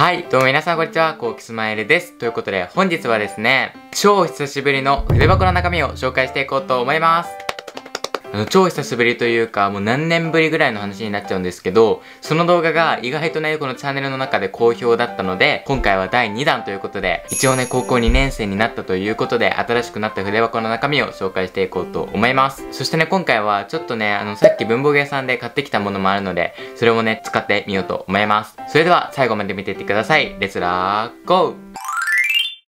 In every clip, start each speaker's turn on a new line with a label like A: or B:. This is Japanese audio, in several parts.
A: はい、どうも皆さんこんにちは、コウキスマイルです。ということで、本日はですね、超久しぶりの筆箱の中身を紹介していこうと思います。あの、超久しぶりというか、もう何年ぶりぐらいの話になっちゃうんですけど、その動画が意外とね、このチャンネルの中で好評だったので、今回は第2弾ということで、一応ね、高校2年生になったということで、新しくなった筆箱の中身を紹介していこうと思います。そしてね、今回はちょっとね、あの、さっき文房具屋さんで買ってきたものもあるので、それをね、使ってみようと思います。それでは、最後まで見ていってください。レスラー、ゴー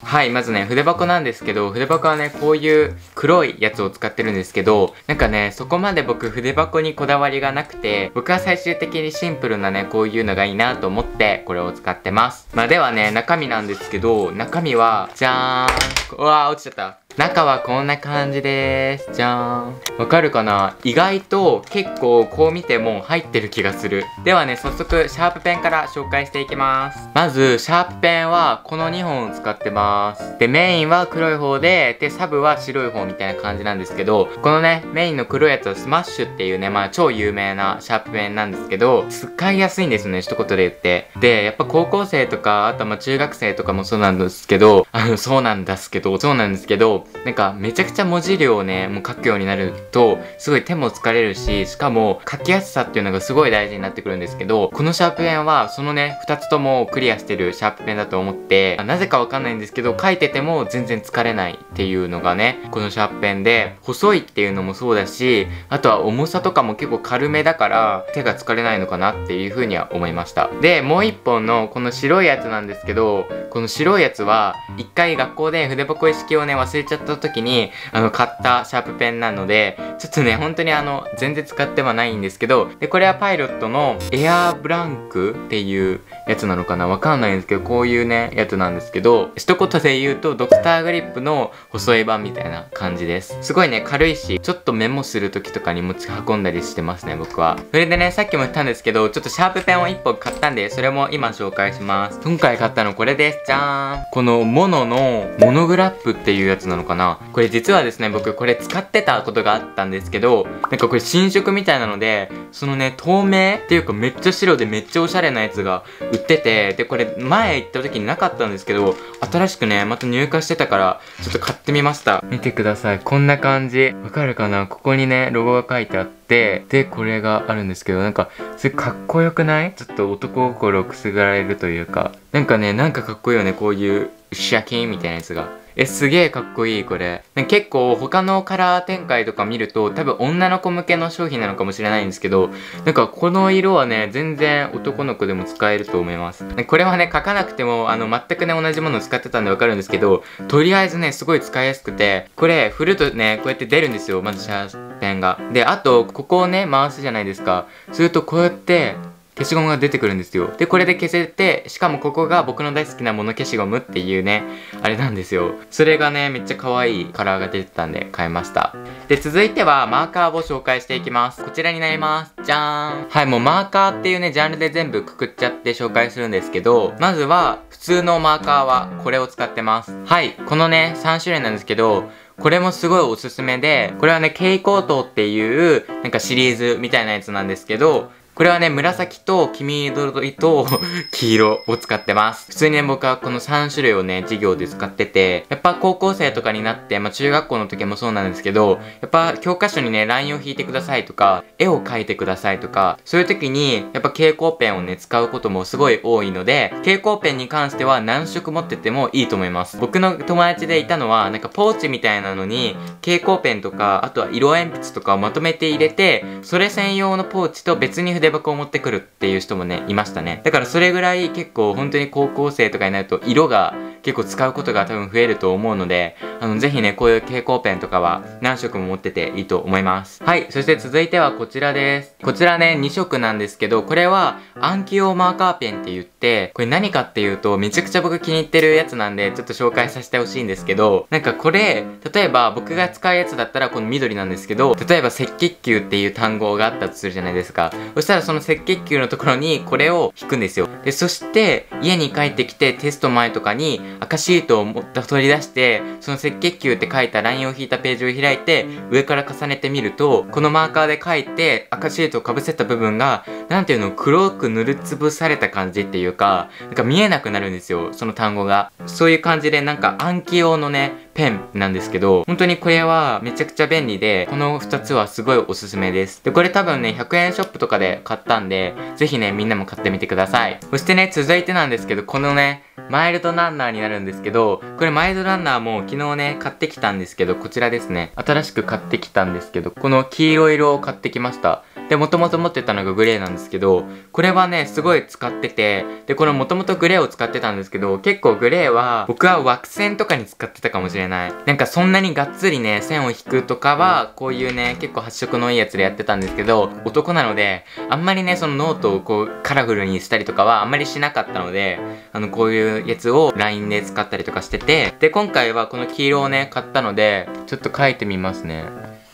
A: はい、まずね、筆箱なんですけど、筆箱はね、こういう黒いやつを使ってるんですけど、なんかね、そこまで僕筆箱にこだわりがなくて、僕は最終的にシンプルなね、こういうのがいいなと思って、これを使ってます。まあではね、中身なんですけど、中身は、じゃーん。うわー、落ちちゃった。中はこんな感じです。じゃーん。わかるかな？意外と結構こう見ても入ってる気がする。ではね、早速シャープペンから紹介していきます。まず、シャープペンはこの2本を使ってます。で、メインは黒い方で、で、サブは白い方みたいな感じなんですけど、このね、メインの黒いやつはスマッシュっていうね、まあ超有名なシャープペンなんですけど、使いやすいんですよね、一言で言って。で、やっぱ高校生とか、あとまあ中学生とかもそうなんですけど、あの、そうなんですけど、そうなんですけど、なんかめちゃくちゃ文字量をね、もう書くようになると、すごい手も疲れるし、しかも書きやすさっていうのがすごい大事になってくるんですけど、このシャープペンはそのね、2つともクリアしてるシャープペンだと思って、なぜかわかんないんですけど、けど書いてても全然疲れないっていうのがね、このシャープペンで、細いっていうのもそうだし、あとは重さとかも結構軽めだから、手が疲れないのかなっていう風には思いました。で、もう一本のこの白いやつなんですけど、この白いやつは、一回学校で筆箱意識をね、忘れちゃった時に、あの、買ったシャープペンなので、ちょっとね、本当にあの、全然使ってはないんですけど、で、これはパイロットのエアーブランクっていうやつなのかな？わかんないんですけど、こういうね、やつなんですけど、一言で言うと、ドクターグリップの細い版みたいな感じです。すごいね、軽いし、ちょっとメモする時とかに持ち運んだりしてますね、僕は。それでね、さっきも言ったんですけど、ちょっとシャープペンを1本買ったんで、それも今紹介します。今回買ったのこれです。じゃーん。このモノのモノグラップっていうやつなのかなこれ実はですね、僕これ使ってたことがあったんですけど、なんかこれ新色みたいなので、そのね、透明っていうかめっちゃ白でめっちゃおしゃれなやつが売ってて、で、これ前行った時になかったんですけど、新しくね、また入荷してたから、ちょっと買ってみました。見てください。こんな感じ。わかるかな？ここにね、ロゴが書いてあって、で、これがあるんですけど、なんか、それかっこよくない？ちょっと男心をくすぐられるというか、なんかね、なんかかっこいいよね、こういう、シャキーンみたいなやつが。え、すげえかっこいい、これ。結構他のカラー展開とか見ると、多分女の子向けの商品なのかもしれないんですけど、なんかこの色はね、全然男の子でも使えると思います。これはね、書かなくても、あの、全くね、同じものを使ってたんでわかるんですけど、とりあえずね、すごい使いやすくて、これ、振るとね、こうやって出るんですよ、まずシャーペンが。で、あと、ここをね、回すじゃないですか。するとこうやって、消しゴムが出てくるんですよ。で、これで消せて、しかもここが僕の大好きなもの消しゴムっていうね、あれなんですよ。それがね、めっちゃ可愛いカラーが出てたんで買いました。で、続いてはマーカーを紹介していきます。こちらになります。じゃーん。はい、もうマーカーっていうね、ジャンルで全部くくっちゃって紹介するんですけど、まずは、普通のマーカーはこれを使ってます。はい、このね、3種類なんですけど、これもすごいおすすめで、これはね、ケイコートっていう、なんかシリーズみたいなやつなんですけど、これはね、紫と黄緑と黄色を使ってます。普通にね、僕はこの3種類をね、授業で使ってて、やっぱ高校生とかになって、まあ中学校の時もそうなんですけど、やっぱ教科書にね、ラインを引いてくださいとか、絵を描いてくださいとか、そういう時に、やっぱ蛍光ペンをね、使うこともすごい多いので、蛍光ペンに関しては何色持っててもいいと思います。僕の友達でいたのは、なんかポーチみたいなのに、蛍光ペンとか、あとは色鉛筆とかをまとめて入れて、それ専用のポーチと別に筆箱を持ってくるっていう人もね、いましたね。だからそれぐらい結構本当に高校生とかになると色が結構使うことが多分増えると思うので、あの、ぜひね、こういう蛍光ペンとかは何色も持ってていいと思います。はい、そして続いてはこちらです。こちらね、2色なんですけど、これは暗記用マーカーペンって言って、これ何かっていうと、めちゃくちゃ僕気に入ってるやつなんで、ちょっと紹介させてほしいんですけど、なんかこれ、例えば僕が使うやつだったらこの緑なんですけど、例えば赤血球っていう単語があったとするじゃないですか。そしたらその赤血球のところにこれを引くんですよ。で、そして家に帰ってきてテスト前とかに赤シートを取り出して、その赤血球って書いたラインを引いたページを開いて、上から重ねてみると、このマーカーで書いて赤シートをかぶせた部分が、なんていうの、黒く塗りつぶされた感じっていうか、なんか見えなくなるんですよ、その単語が。そういう感じで、なんか暗記用のね、ペンなんですけど、本当にこれはめちゃくちゃ便利で、この2つはすごいおすすめです。で、これ多分ね、100円ショップとかで買ったんで、ぜひね、みんなも買ってみてください。そしてね、続いてなんですけど、このね、マイルドランナーになるんですけど、これマイルドランナーも昨日ね、買ってきたんですけど、こちらですね。新しく買ってきたんですけど、この黄色色を買ってきました。で、もともと持ってたのがグレーなんですけど、これはね、すごい使ってて、で、このもともとグレーを使ってたんですけど、結構グレーは、僕は枠線とかに使ってたかもしれない。なんかそんなにがっつりね、線を引くとかは、こういうね、結構発色のいいやつでやってたんですけど、男なので、あんまりね、そのノートをこう、カラフルにしたりとかはあんまりしなかったので、あの、こういうやつを LINE で使ったりとかしてて、で、今回はこの黄色をね、買ったので、ちょっと書いてみますね。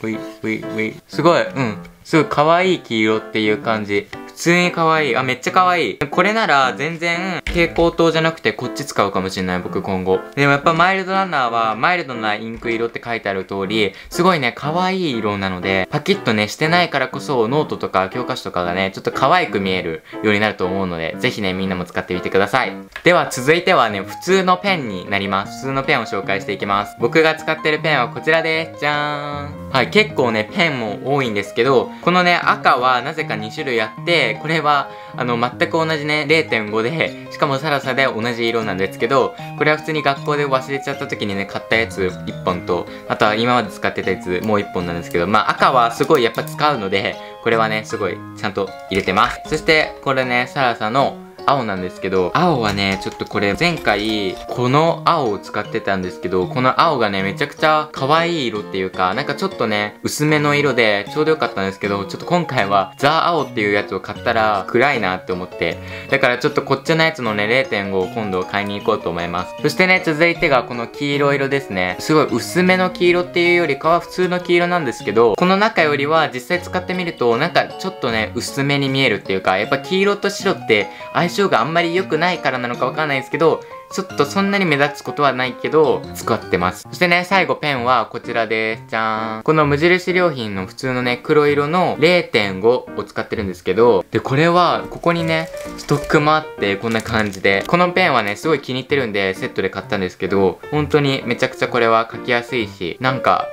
A: ういういうい。すごい、うん。すごい可愛い黄色っていう感じ。普通に可愛い。あ、めっちゃ可愛い。これなら全然蛍光灯じゃなくてこっち使うかもしれない、僕今後。でもやっぱマイルドライナーはマイルドなインク色って書いてある通り、すごいね、可愛い色なので、パキッとね、してないからこそノートとか教科書とかがね、ちょっと可愛く見えるようになると思うので、ぜひね、みんなも使ってみてください。では続いてはね、普通のペンになります。普通のペンを紹介していきます。僕が使ってるペンはこちらです。じゃーん。はい、結構ね、ペンも多いんですけど、このね、赤はなぜか2種類あって、これは、あの、全く同じね、0.5で、しかもサラサで同じ色なんですけど、これは普通に学校で忘れちゃった時にね、買ったやつ1本と、あとは今まで使ってたやつもう1本なんですけど、まあ赤はすごいやっぱ使うので、これはね、すごいちゃんと入れてます。そして、これね、サラサの青なんですけど、青はね、ちょっとこれ前回、この青を使ってたんですけど、この青がね、めちゃくちゃ可愛い色っていうか、なんかちょっとね、薄めの色でちょうどよかったんですけど、ちょっと今回はザ・青っていうやつを買ったら暗いなって思って、だからちょっとこっちのやつのね、0.5を今度買いに行こうと思います。そしてね、続いてがこの黄色色ですね。すごい薄めの黄色っていうよりかは普通の黄色なんですけど、この中よりは実際使ってみると、なんかちょっとね、薄めに見えるっていうか、やっぱ黄色と白って相性があんまり良くないからなのかわかんないですけど、ちょっとそんなに目立つことはないけど、使ってます。そしてね、最後ペンはこちらです。じゃーん。この無印良品の普通のね、黒色の0.5を使ってるんですけど、で、これは、ここにね、ストックもあって、こんな感じで。このペンはね、すごい気に入ってるんで、セットで買ったんですけど、本当にめちゃくちゃこれは書きやすいし、なんか、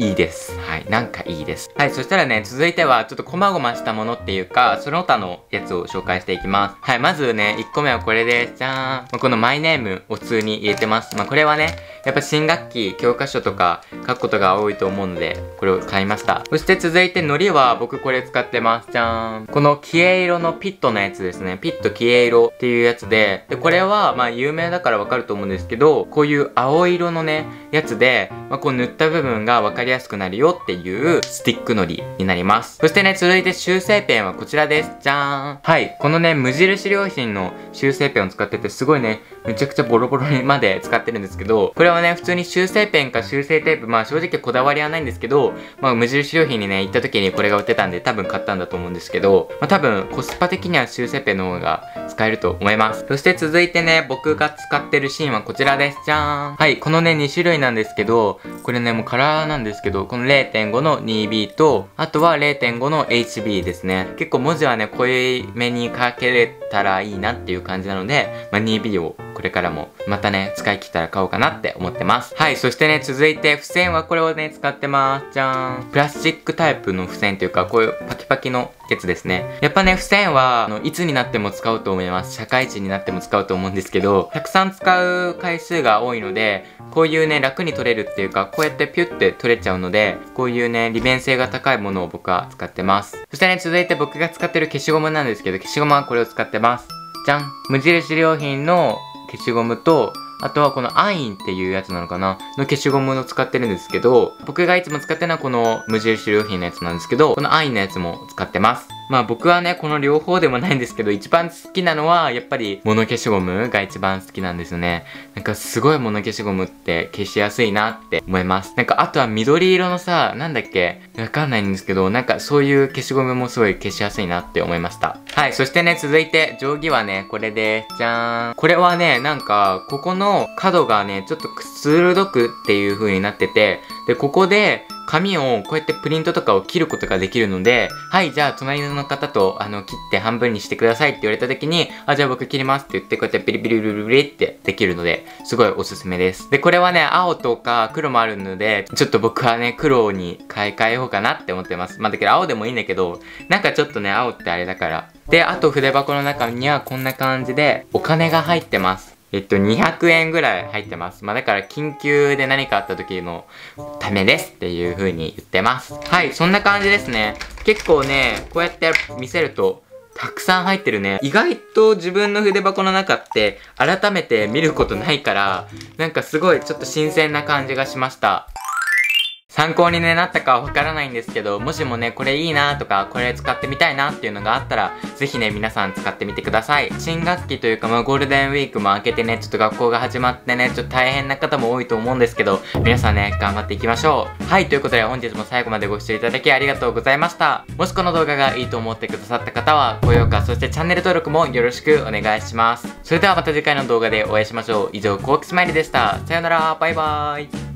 A: いいです。はい。なんかいいです。はい。そしたらね、続いては、ちょっと細々したものっていうか、その他のやつを紹介していきます。はい。まずね、1個目はこれです。じゃーん。このマイネームを普通に入れてます。まあ、これはね、やっぱ新学期、教科書とか書くことが多いと思うので、これを買いました。そして続いて、海苔は僕これ使ってます。じゃーん。この黄色のピットのやつですね。ピット黄色っていうやつで、で、これは、まあ、有名だからわかると思うんですけど、こういう青色のね、やつで、まあ、こう塗った部分がわかりやすくなるよっていうスティックのりになります。そしてね、続いて修正ペンはこちらです。じゃーん。はい。このね、無印良品の修正ペンを使ってて、すごいね、めちゃくちゃボロボロにまで使ってるんですけど、これはね、普通に修正ペンか修正テープ、まあ正直こだわりはないんですけど、まあ無印良品にね、行った時にこれが売ってたんで多分買ったんだと思うんですけど、まあ多分コスパ的には修正ペンの方が使えると思います。そして続いてね、僕が使ってるシーンはこちらです。じゃーん。はい。このね、2種類なんですけど、これね、もうカラーなんですけど、この0.5の 2B と、あとは0.5の HB ですね。結構文字はね、濃いめに書けれたらいいなっていう感じなので、まあ、2B をこれからもまたね、使い切ったら買おうかなって思ってます。はい、そしてね、続いて付箋はこれをね、使ってます。じゃーん。プラスチックタイプの付箋というか、こういうパキパキのやつですね。やっぱね、付箋は、あの、いつになっても使うと思います。社会人になっても使うと思うんですけど、たくさん使う回数が多いので、こういうね、楽に取れるっていうか、こうやってピュッて取れちゃうので、こういうね、利便性が高いものを僕は使ってます。そしてね、続いて僕が使ってる消しゴムなんですけど、消しゴムはこれを使ってます。じゃん無印良品の消しゴムと、あとはこのアインっていうやつなのかなの消しゴムを使ってるんですけど、僕がいつも使ってるのはこの無印良品のやつなんですけど、このアインのやつも使ってます。まあ僕はね、この両方でもないんですけど、一番好きなのは、やっぱり、物消しゴムが一番好きなんですよね。なんかすごい物消しゴムって消しやすいなって思います。なんかあとは緑色のさ、なんだっけ？わかんないんですけど、なんかそういう消しゴムもすごい消しやすいなって思いました。はい、そしてね、続いて、定規はね、これで、じゃーん。これはね、なんか、ここの角がね、ちょっと鋭くっていう風になってて、で、ここで、紙をこうやってプリントとかを切ることができるので、はい、じゃあ隣の方とあの切って半分にしてくださいって言われた時に、あ、じゃあ僕切りますって言ってこうやってピリピリルルリってできるので、すごいおすすめです。で、これはね、青とか黒もあるので、ちょっと僕はね、黒に買い替えようかなって思ってます。まあ、だけど青でもいいんだけど、なんかちょっとね、青ってあれだから。で、あと筆箱の中にはこんな感じでお金が入ってます。えっと、200円ぐらい入ってます。まあ、だから緊急で何かあった時のためですっていう風に言ってます。はい、そんな感じですね。結構ね、こうやって見せると、たくさん入ってるね。意外と自分の筆箱の中って改めて見ることないから、なんかすごいちょっと新鮮な感じがしました。参考に、ね、なったかはわからないんですけど、もしもね、これいいなとか、これ使ってみたいなっていうのがあったら、ぜひね、皆さん使ってみてください。新学期というか、まあ、ゴールデンウィークも明けてね、ちょっと学校が始まってね、ちょっと大変な方も多いと思うんですけど、皆さんね、頑張っていきましょう。はい、ということで本日も最後までご視聴いただきありがとうございました。もしこの動画がいいと思ってくださった方は、高評価、そしてチャンネル登録もよろしくお願いします。それではまた次回の動画でお会いしましょう。以上、コークスマイルでした。さよなら、バイバーイ。